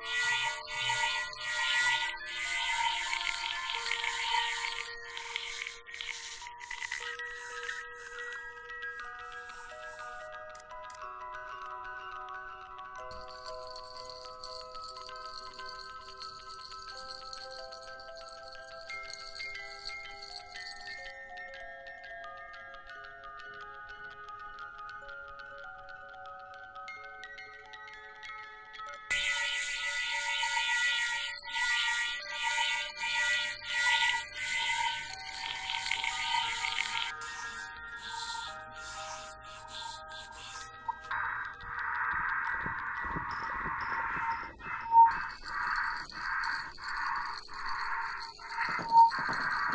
area.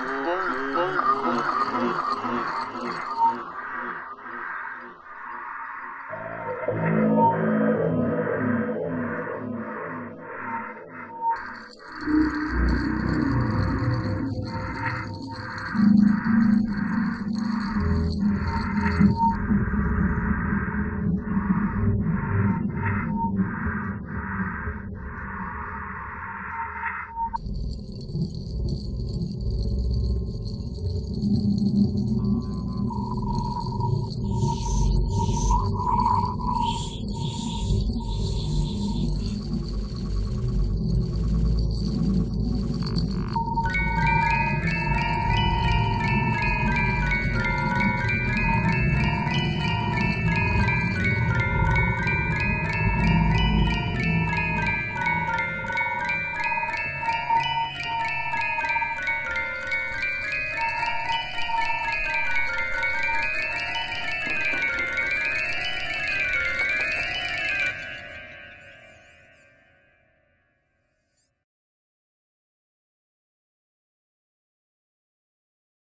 Thank you.